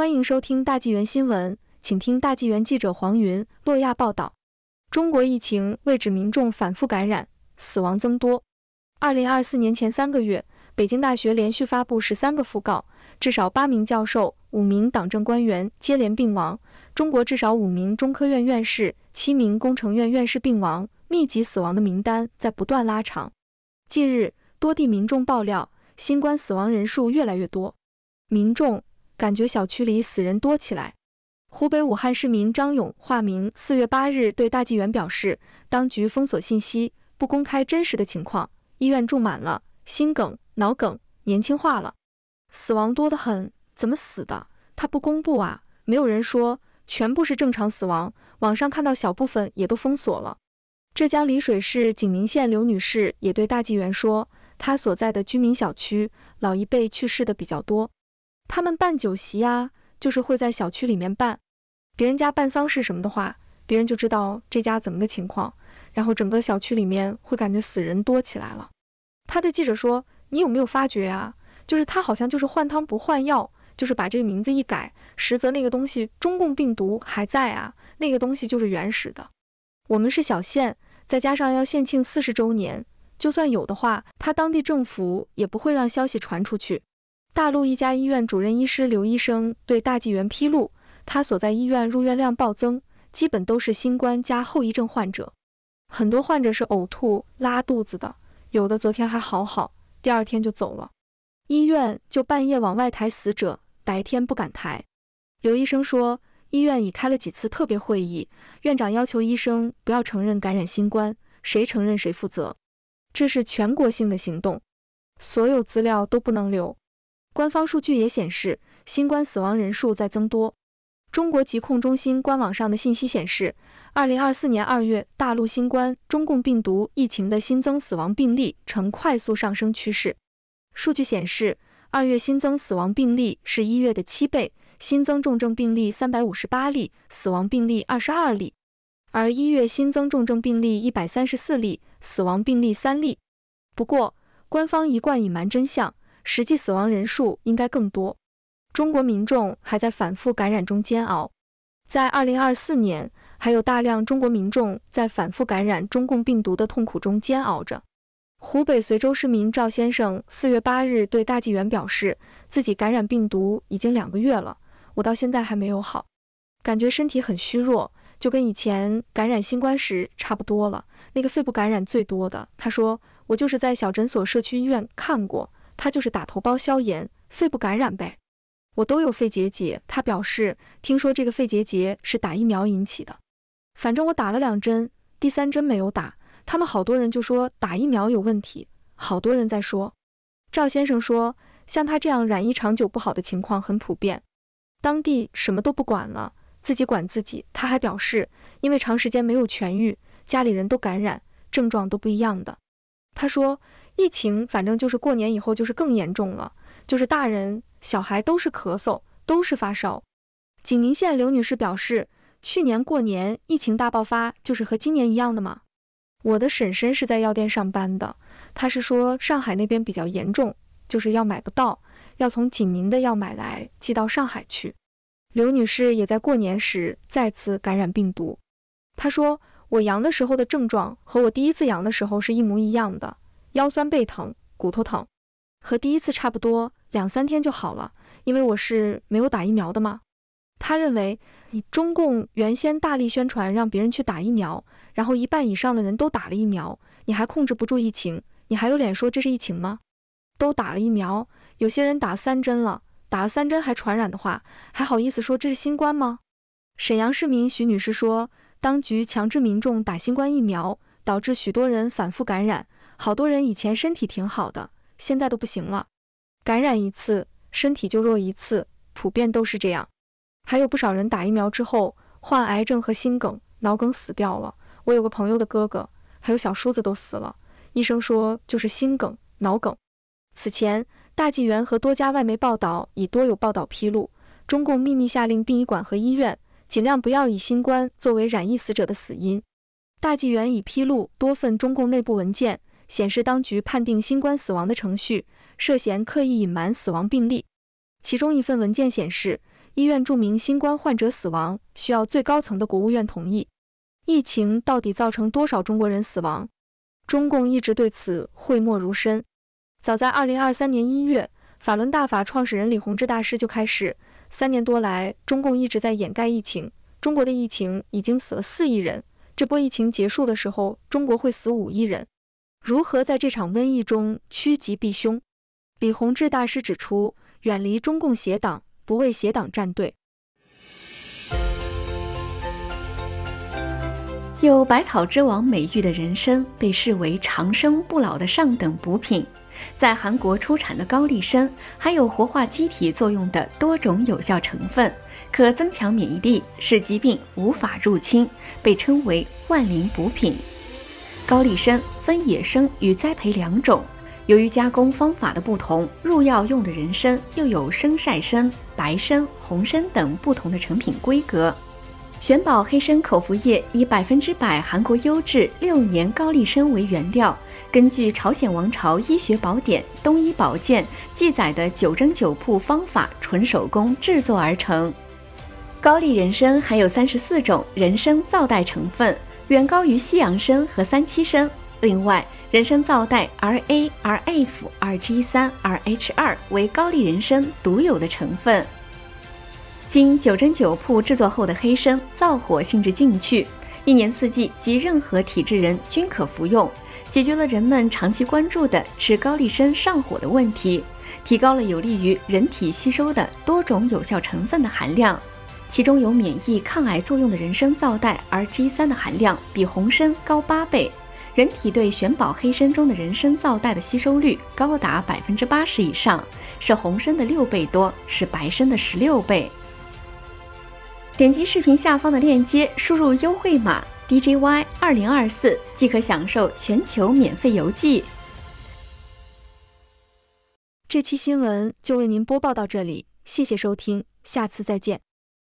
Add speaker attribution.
Speaker 1: 欢迎收听大纪元新闻，请听大纪元记者黄云、洛亚报道。中国疫情未止民众反复感染，死亡增多。二零二四年前三个月，北京大学连续发布十三个讣告，至少八名教授、五名党政官员接连病亡。中国至少五名中科院院士、七名工程院院士病亡，密集死亡的名单在不断拉长。近日，多地民众爆料，新冠死亡人数越来越多，民众。感觉小区里死人多起来。湖北武汉市民张勇（化名）四月八日对大纪元表示，当局封锁信息，不公开真实的情况，医院住满了，心梗、脑梗，年轻化了，死亡多得很。怎么死的？他不公布啊，没有人说，全部是正常死亡。网上看到小部分也都封锁了。浙江丽水市景宁县刘女士也对大纪元说，她所在的居民小区老一辈去世的比较多。他们办酒席呀，就是会在小区里面办。别人家办丧事什么的话，别人就知道这家怎么个情况，然后整个小区里面会感觉死人多起来了。他对记者说：“你有没有发觉呀？就是他好像就是换汤不换药，就是把这个名字一改，实则那个东西中共病毒还在啊，那个东西就是原始的。我们是小县，再加上要县庆四十周年，就算有的话，他当地政府也不会让消息传出去。”大陆一家医院主任医师刘医生对大纪元披露，他所在医院入院量暴增，基本都是新冠加后遗症患者，很多患者是呕吐、拉肚子的，有的昨天还好好，第二天就走了。医院就半夜往外抬死者，白天不敢抬。刘医生说，医院已开了几次特别会议，院长要求医生不要承认感染新冠，谁承认谁负责。这是全国性的行动，所有资料都不能留。官方数据也显示，新冠死亡人数在增多。中国疾控中心官网上的信息显示，二零二四年二月，大陆新冠中共病毒疫情的新增死亡病例呈快速上升趋势。数据显示，二月新增死亡病例是一月的七倍，新增重症病例三百五十八例，死亡病例二十二例。而一月新增重症病例一百三十四例，死亡病例三例。不过，官方一贯隐瞒真相。实际死亡人数应该更多。中国民众还在反复感染中煎熬。在2024年，还有大量中国民众在反复感染中共病毒的痛苦中煎熬着。湖北随州市民赵先生4月8日对大纪元表示，自己感染病毒已经两个月了，我到现在还没有好，感觉身体很虚弱，就跟以前感染新冠时差不多了。那个肺部感染最多的，他说我就是在小诊所、社区医院看过。他就是打头孢消炎，肺部感染呗。我都有肺结节。他表示，听说这个肺结节是打疫苗引起的。反正我打了两针，第三针没有打。他们好多人就说打疫苗有问题，好多人在说。赵先生说，像他这样染疫长久不好的情况很普遍，当地什么都不管了，自己管自己。他还表示，因为长时间没有痊愈，家里人都感染，症状都不一样的。他说。疫情反正就是过年以后就是更严重了，就是大人小孩都是咳嗽，都是发烧。景宁县刘女士表示，去年过年疫情大爆发，就是和今年一样的吗？我的婶婶是在药店上班的，她是说上海那边比较严重，就是药买不到，要从景宁的药买来寄到上海去。刘女士也在过年时再次感染病毒，她说我阳的时候的症状和我第一次阳的时候是一模一样的。腰酸背疼、骨头疼，和第一次差不多，两三天就好了。因为我是没有打疫苗的嘛。他认为，你中共原先大力宣传让别人去打疫苗，然后一半以上的人都打了疫苗，你还控制不住疫情，你还有脸说这是疫情吗？都打了疫苗，有些人打三针了，打了三针还传染的话，还好意思说这是新冠吗？沈阳市民徐女士说，当局强制民众打新冠疫苗，导致许多人反复感染。好多人以前身体挺好的，现在都不行了，感染一次身体就弱一次，普遍都是这样。还有不少人打疫苗之后患癌症和心梗、脑梗死掉了。我有个朋友的哥哥，还有小叔子都死了，医生说就是心梗、脑梗。此前，大纪元和多家外媒报道已多有报道披露，中共秘密下令殡仪馆和医院尽量不要以新冠作为染疫死者的死因。大纪元已披露多份中共内部文件。显示当局判定新冠死亡的程序涉嫌刻意隐瞒死亡病例。其中一份文件显示，医院著名新冠患者死亡需要最高层的国务院同意。疫情到底造成多少中国人死亡？中共一直对此讳莫如深。早在二零二三年一月，法轮大法创始人李洪志大师就开始。三年多来，中共一直在掩盖疫情。中国的疫情已经死了四亿人，这波疫情结束的时候，中国会死五亿人。如何在这场瘟疫中趋吉避凶？李洪志大师指出，远离中共邪党，不为邪党站队。
Speaker 2: 有“百草之王”美誉的人参，被视为长生不老的上等补品。在韩国出产的高丽参，含有活化机体作用的多种有效成分，可增强免疫力，使疾病无法入侵，被称为万灵补品。高丽参分野生与栽培两种，由于加工方法的不同，入药用的人参又有生晒参、白参、红参等不同的成品规格。玄宝黑参口服液以百分之百韩国优质六年高丽参为原料，根据朝鲜王朝医学宝典《东医保健》记载的九蒸九铺方法，纯手工制作而成。高丽人参含有三十四种人参皂苷成分，远高于西洋参和三七参。另外，人参皂苷 RA、RF、RG 三、RH 二为高丽人参独有的成分。经九蒸九铺制作后的黑参，燥火性质进去，一年四季及任何体质人均可服用，解决了人们长期关注的吃高丽参上火的问题，提高了有利于人体吸收的多种有效成分的含量。其中有免疫抗癌作用的人参皂苷 RG 三的含量比红参高八倍，人体对玄宝黑参中的人参皂苷的吸收率高达百分之八十以上，是红参的六倍多，是白参的十六倍。点击视频下方的链接，输入优惠码 DJY 二零二四，即可享受全球免费邮寄。
Speaker 1: 这期新闻就为您播报到这里，谢谢收听，下次再见。